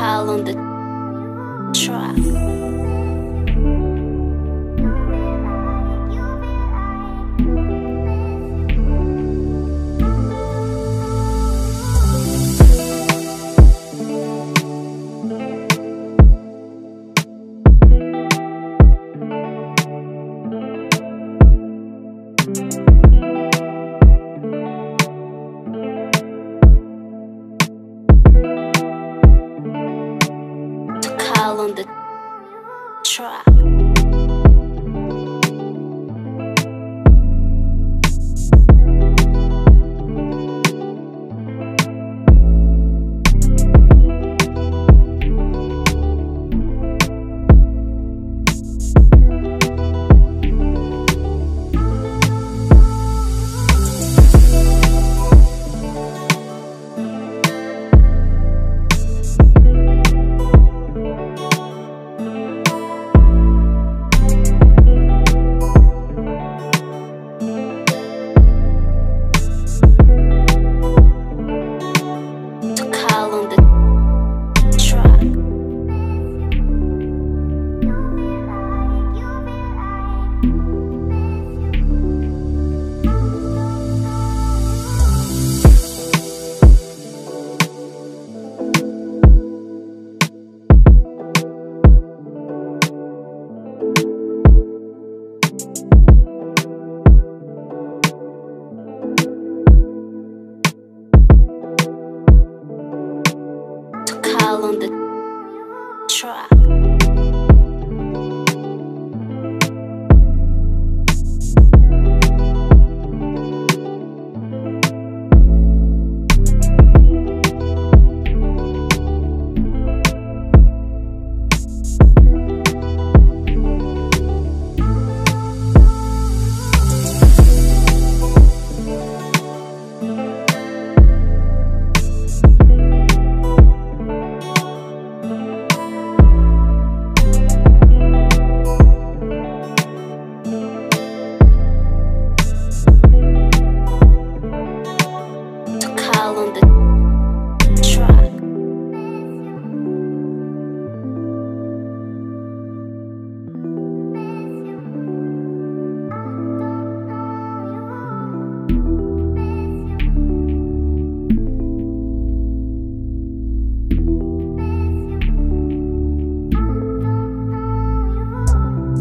Kyle on the track. out on the track. on the track.